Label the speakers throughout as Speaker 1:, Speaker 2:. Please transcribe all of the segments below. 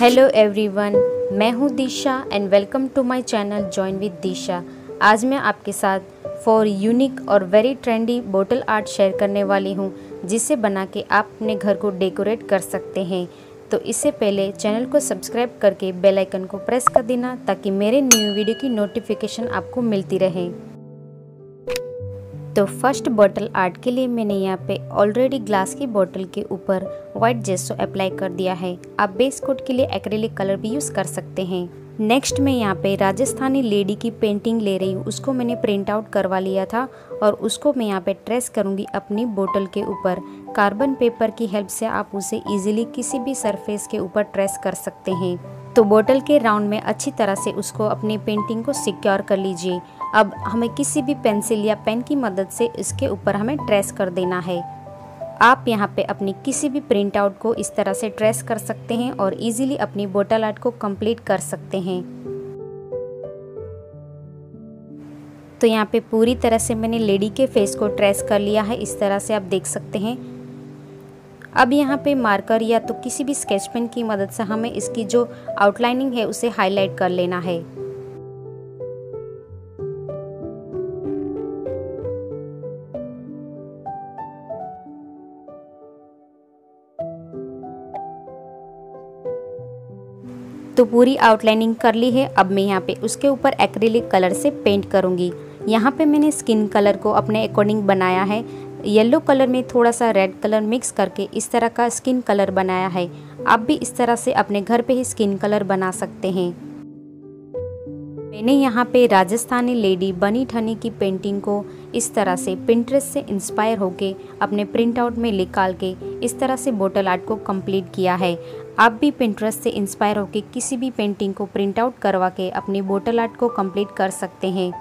Speaker 1: Hello everyone मैं हूँ Disha and welcome to my channel join with Disha. आज मैं आपके साथ फॉर यूनिक और very trendy bottle art share करने वाली हूँ, जिसे बना के आप अपने घर को डेकोरेट कर सकते हैं। तो इससे पहले चैनल को सब्सक्राइब करके बेल आइकन को प्रेस कर देना, ताकि मेरे न्यू वीडियो की नोटिफिकेशन आपको मिलती रहे। तो फ़र्स्ट बॉटल आर्ट के लिए मैंने यहाँ पे ऑलरेडी ग्लास की बॉटल के ऊपर वाइट जेसो अप्लाई कर दिया है। आप बेस कोट के लिए एक्रेलिक कलर भी यूज़ कर सकते हैं। नेक्स्ट मैं यहाँ पे राजस्थानी लेडी की पेंटिंग ले रही हूँ। उसको मैंने प्रिंट आउट करवा लिया था और उसको मैं यहाँ पे ट्रेस करूँगी अपनी बोतल के ऊपर। कार्बन पेपर की हेल्प से आप उसे इजीली किसी भी सरफेस के ऊपर ट्रेस कर सकते हैं। तो बोतल के राउंड में अच्छी तरह से उसको अपनी पेंटिंग को सिक्योर कर लीजिए। अब हमें किसी भी पेंसिल या पेन की मदद से इसके ऊपर हमें ट्रेस कर देना है। आप यहाँ पे अपनी किसी भी प्रिंट आउट को इस तरह से ट्रेस कर सकते हैं और इजीली अपनी बोटल आर्ट को कंप्लीट कर सकते हैं। तो यहाँ पे पूरी तरह से मैंने लेडी के फेस को ट्रेस कर लिया है, इस तरह से आप देख सकते हैं। अब यहाँ पे मार्कर या तो किसी भी स्केच पेन की मदद से हमें इसकी जो आउटलाइनिंग है, उसे हाईलाइट कर लेना है। तो पूरी आउटलाइनिंग कर ली है। अब मैं यहाँ पे उसके ऊपर एक्रिलिक कलर से पेंट करूँगी। यहाँ पे मैंने स्किन कलर को अपने अकॉर्डिंग बनाया है। येलो कलर में थोड़ा सा रेड कलर मिक्स करके इस तरह का स्किन कलर बनाया है। आप भी इस तरह से अपने घर पे ही स्किन कलर बना सकते हैं। मैंने यहाँ पे राजस्थानी लेडी बनी ठनी की पेंटिंग को इस तरह से पिंट्रेस से इंस्पायर होके अपने प्रिंट आउट में निकाल के इस तरह से बोटल आर्ट को कंप्लीट किया है। आप भी पिंटरेस्ट से इंस्पायर होकर किसी भी पेंटिंग को प्रिंट आउट करवा के अपने बोटल आर्ट को कंप्लीट कर सकते हैं।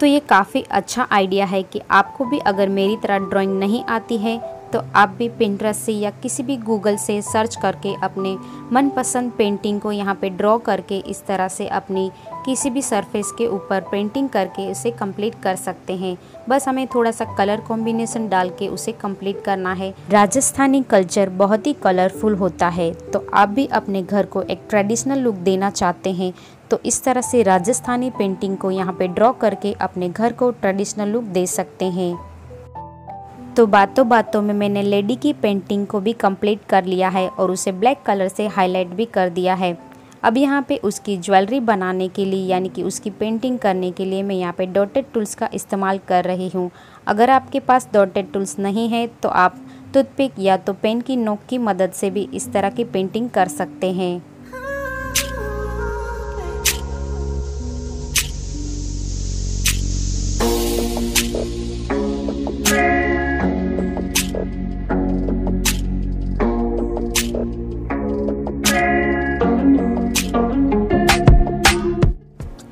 Speaker 1: तो ये काफ़ी अच्छा आइडिया है कि आपको भी अगर मेरी तरह ड्राइंग नहीं आती है तो आप भी पिंट्रेस से या किसी भी गूगल से सर्च करके अपने मनपसंद पेंटिंग को यहाँ पे ड्रॉ करके इस तरह से अपनी किसी भी सरफेस के ऊपर पेंटिंग करके उसे कंप्लीट कर सकते हैं। बस हमें थोड़ा सा कलर कॉम्बिनेशन डाल के उसे कंप्लीट करना है। राजस्थानी कल्चर बहुत ही कलरफुल होता है। तो आप भी अपने घर को एक ट्रेडिशनल लुक देना चाहते हैं तो इस तरह से राजस्थानी पेंटिंग को यहाँ पे ड्रॉ करके अपने घर को ट्रेडिशनल लुक दे सकते हैं। तो बातों बातों में मैंने लेडी की पेंटिंग को भी कंप्लीट कर लिया है और उसे ब्लैक कलर से हाईलाइट भी कर दिया है। अब यहाँ पे उसकी ज्वेलरी बनाने के लिए, यानी कि उसकी पेंटिंग करने के लिए मैं यहाँ पे डॉटेड टूल्स का इस्तेमाल कर रही हूँ। अगर आपके पास डॉटेड टूल्स नहीं है तो आप टूथपिक या तो पेन की नोक की मदद से भी इस तरह की पेंटिंग कर सकते हैं।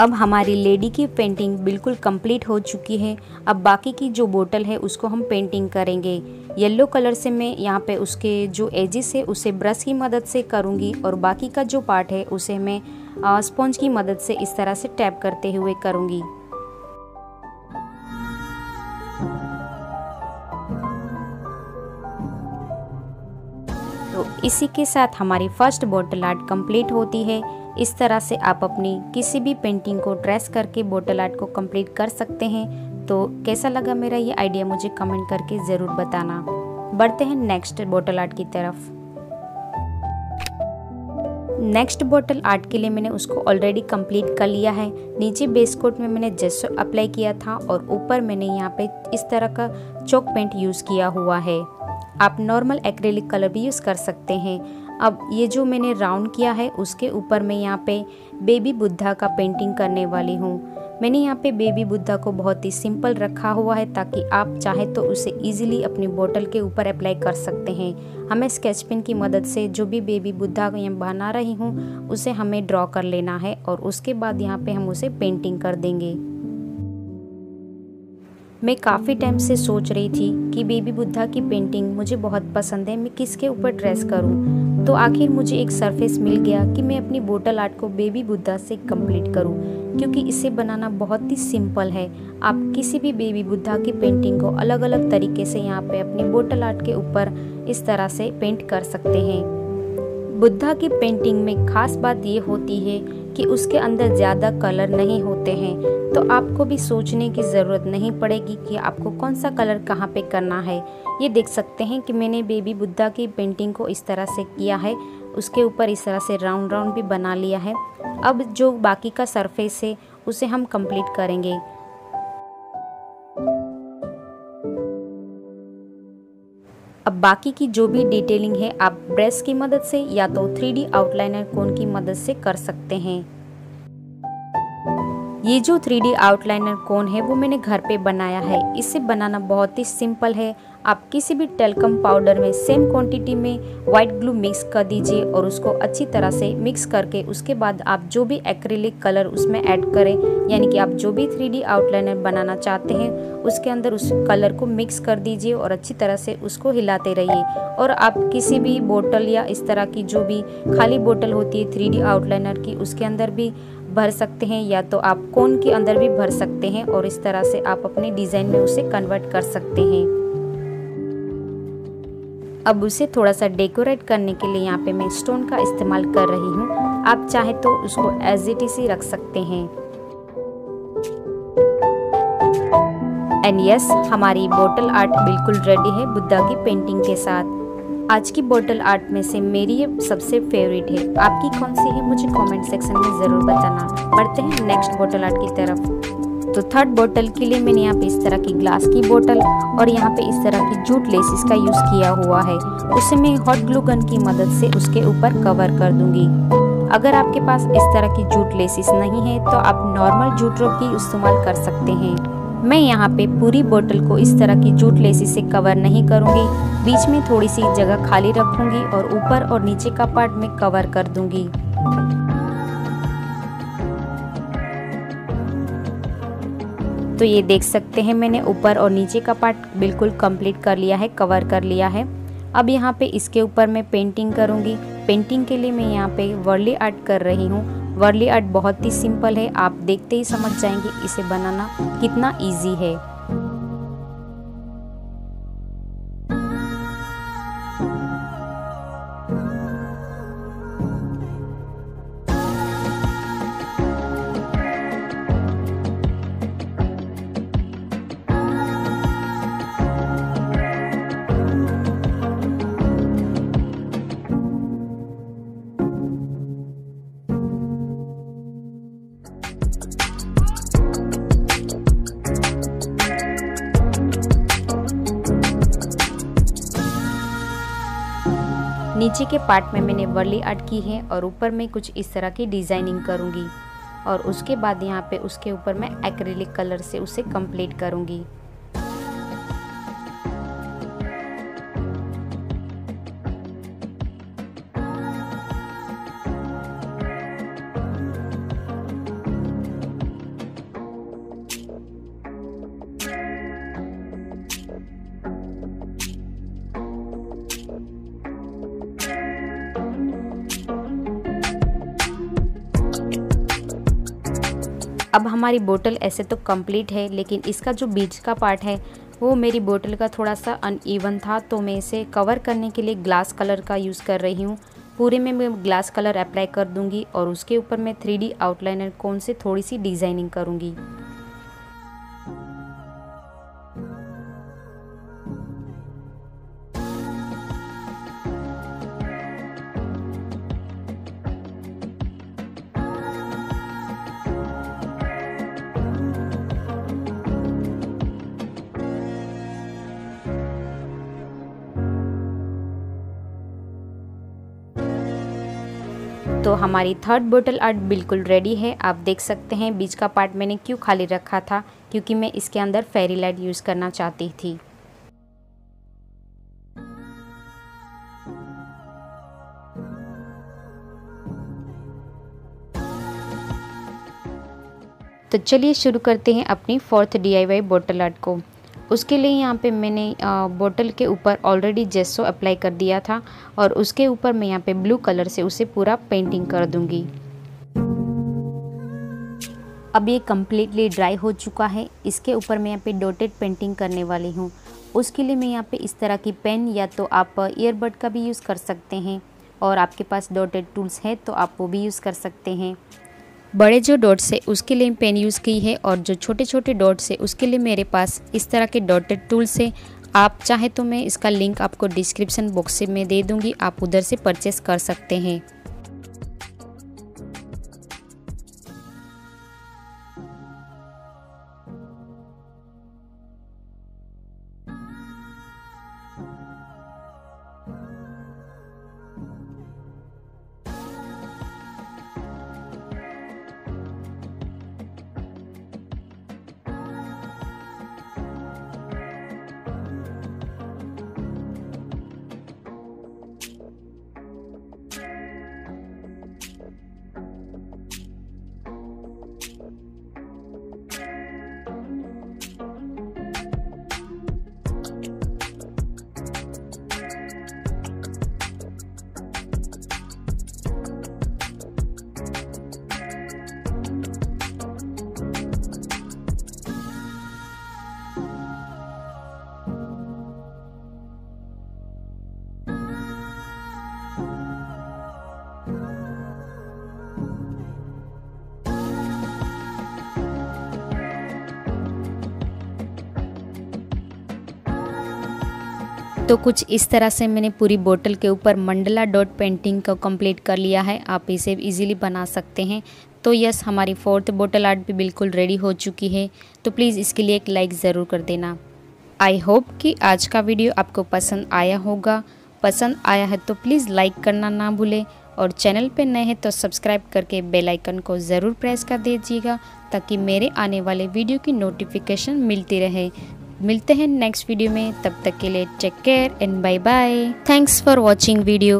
Speaker 1: अब हमारी लेडी की पेंटिंग बिल्कुल कंप्लीट हो चुकी है। अब बाकी की जो बोतल है, उसको हम पेंटिंग करेंगे। येलो कलर से मैं यहाँ पे उसके जो एजिस है, उसे ब्रश की मदद से करूँगी और बाकी का जो पार्ट है, उसे मैं स्पॉन्ज की मदद से इस तरह से टैप करते हुए करूँगी। तो इसी के साथ हमारी फ़र्स्ट बॉटल आर्ट कंप्लीट होती है। इस तरह से आप अपनी किसी भी पेंटिंग को ड्रेस करके बोटल आर्ट को कंप्लीट कर सकते हैं। तो कैसा लगा मेरा ये आइडिया मुझे कमेंट करके ज़रूर बताना। बढ़ते हैं नेक्स्ट बोटल आर्ट की तरफ़। नेक्स्ट बोटल आर्ट के लिए मैंने उसको ऑलरेडी कंप्लीट कर लिया है। नीचे बेस कोट में मैंने जेसो अप्लाई किया था और ऊपर मैंने यहाँ पे इस तरह का चौक पेंट यूज़ किया हुआ है। आप नॉर्मल एक्रेलिक कलर भी यूज़ कर सकते हैं। अब ये जो मैंने राउंड किया है, उसके ऊपर मैं यहाँ पे बेबी बुद्धा का पेंटिंग करने वाली हूँ। मैंने यहाँ पे बेबी बुद्धा को बहुत ही सिंपल रखा हुआ है ताकि आप चाहे तो उसे इजीली अपनी बोतल के ऊपर अप्लाई कर सकते हैं। हमें स्केच पेन की मदद से जो भी बेबी बुद्धा यहाँ बना रही हूँ, उसे हमें ड्रॉ कर लेना है और उसके बाद यहाँ पे हम उसे पेंटिंग कर देंगे। मैं काफ़ी टाइम से सोच रही थी कि बेबी बुद्धा की पेंटिंग मुझे बहुत पसंद है, मैं किसके ऊपर ड्रेस करूँ? तो आखिर मुझे एक सरफेस मिल गया कि मैं अपनी बोटल आर्ट को बेबी बुद्धा से कंप्लीट करूँ, क्योंकि इसे बनाना बहुत ही सिंपल है। आप किसी भी बेबी बुद्धा की पेंटिंग को अलग अलग तरीके से यहाँ पे अपनी बोटल आर्ट के ऊपर इस तरह से पेंट कर सकते हैं। बुद्धा की पेंटिंग में खास बात ये होती है कि उसके अंदर ज़्यादा कलर नहीं होते हैं। तो आपको भी सोचने की ज़रूरत नहीं पड़ेगी कि आपको कौन सा कलर कहाँ पे करना है। ये देख सकते हैं कि मैंने बेबी बुद्धा की पेंटिंग को इस तरह से किया है। उसके ऊपर इस तरह से राउंड राउंड भी बना लिया है। अब जो बाकी का सरफेस है, उसे हम कंप्लीट करेंगे। बाकी की जो भी डिटेलिंग है, आप ब्रश की मदद से या तो थ्री डी आउटलाइनर कोन की मदद से कर सकते हैं। ये जो थ्री आउटलाइनर कोन है, वो मैंने घर पे बनाया है। इसे बनाना बहुत ही सिंपल है। आप किसी भी टेलकम पाउडर में सेम क्वांटिटी में वाइट ग्लू मिक्स कर दीजिए और उसको अच्छी तरह से मिक्स करके उसके बाद आप जो भी एक्रिलिक कलर उसमें ऐड करें, यानी कि आप जो भी थ्री डी आउटलाइनर बनाना चाहते हैं, उसके अंदर उस कलर को मिक्स कर दीजिए और अच्छी तरह से उसको हिलाते रहिए। और आप किसी भी बोतल या इस तरह की जो भी खाली बोतल होती है थ्री डी आउटलाइनर की, उसके अंदर भी भर सकते हैं या तो आप कोन के अंदर भी भर सकते हैं और इस तरह से आप अपने डिज़ाइन में उसे कन्वर्ट कर सकते हैं। अब उसे थोड़ा सा डेकोरेट करने के लिए यहाँ पे मैं स्टोन का इस्तेमाल कर रही हूँ। आप चाहे तो उसको एज इट इज़ रख सकते हैं। एंड यस हमारी बोटल आर्ट बिल्कुल रेडी है बुद्धा की पेंटिंग के साथ। आज की बोटल आर्ट में से मेरी ये सबसे फेवरेट है। आपकी कौन सी है, मुझे कमेंट सेक्शन में ज़रूर बताना। बढ़ते हैं नेक्स्ट बोटल आर्ट की तरफ़। तो थर्ड बोतल के लिए मैंने यहाँ पे इस तरह की ग्लास की बोतल और यहाँ पे इस तरह की जूट लेसिस का यूज़ किया हुआ है। उसे मैं हॉट ग्लू गन की मदद से उसके ऊपर कवर कर दूँगी। अगर आपके पास इस तरह की जूट लेसिस नहीं है तो आप नॉर्मल जूट रोप की इस्तेमाल कर सकते हैं। मैं यहाँ पे पूरी बोतल को इस तरह की जूट लेसी से कवर नहीं करूँगी। बीच में थोड़ी सी जगह खाली रखूँगी और ऊपर और नीचे का पार्ट में कवर कर दूँगी। तो ये देख सकते हैं मैंने ऊपर और नीचे का पार्ट बिल्कुल कंप्लीट कर लिया है, कवर कर लिया है। अब यहाँ पे इसके ऊपर मैं पेंटिंग करूँगी। पेंटिंग के लिए मैं यहाँ पे वर्ली आर्ट कर रही हूँ। वर्ली आर्ट बहुत ही सिंपल है, आप देखते ही समझ जाएँगे इसे बनाना कितना ईजी है। नीचे के पार्ट में मैंने वर्ली आर्ट की है और ऊपर में कुछ इस तरह की डिज़ाइनिंग करूँगी। और उसके बाद यहाँ पे उसके ऊपर मैं एक्रेलिक कलर से उसे कंप्लीट करूँगी। अब हमारी बोतल ऐसे तो कंप्लीट है, लेकिन इसका जो बीच का पार्ट है, वो मेरी बोतल का थोड़ा सा अनइवन था तो मैं इसे कवर करने के लिए ग्लास कलर का यूज़ कर रही हूँ। पूरे में मैं ग्लास कलर अप्लाई कर दूँगी और उसके ऊपर मैं थ्री आउटलाइनर कौन से थोड़ी सी डिज़ाइनिंग करूँगी। तो हमारी थर्ड बोतल आर्ट बिल्कुल रेडी है। आप देख सकते हैं बीच का पार्ट मैंने क्यों खाली रखा था, क्योंकि मैं इसके अंदर फेरी लाइट यूज़ करना चाहती थी। तो चलिए शुरू करते हैं अपनी फोर्थ डी बोटल आर्ट को। उसके लिए यहाँ पे मैंने बोतल के ऊपर ऑलरेडी जेसो अप्लाई कर दिया था और उसके ऊपर मैं यहाँ पे ब्लू कलर से उसे पूरा पेंटिंग कर दूँगी। अब ये कम्प्लीटली ड्राई हो चुका है। इसके ऊपर मैं यहाँ पे डोटेड पेंटिंग करने वाली हूँ। उसके लिए मैं यहाँ पे इस तरह की पेन या तो आप ईयरबड का भी यूज़ कर सकते हैं और आपके पास डोटेड टूल्स हैं तो आप वो भी यूज़ कर सकते हैं। बड़े जो डॉट्स है उसके लिए पेन यूज़ की है और जो छोटे छोटे डॉट्स है उसके लिए मेरे पास इस तरह के डॉटेड टूल्स है। आप चाहे तो मैं इसका लिंक आपको डिस्क्रिप्शन बॉक्स में दे दूँगी, आप उधर से परचेस कर सकते हैं। तो कुछ इस तरह से मैंने पूरी बोतल के ऊपर मंडला डॉट पेंटिंग को कंप्लीट कर लिया है। आप इसे इजीली बना सकते हैं। तो यस, हमारी फोर्थ बोतल आर्ट भी बिल्कुल रेडी हो चुकी है। तो प्लीज़ इसके लिए एक लाइक ज़रूर कर देना। आई होप कि आज का वीडियो आपको पसंद आया होगा। पसंद आया है तो प्लीज़ लाइक करना ना भूलें। और चैनल पर नए हैं तो सब्सक्राइब करके बेल आइकन को ज़रूर प्रेस कर दीजिएगा, ताकि मेरे आने वाले वीडियो की नोटिफिकेशन मिलती रहे। मिलते हैं नेक्स्ट वीडियो में, तब तक के लिए take care and bye bye thanks for watching video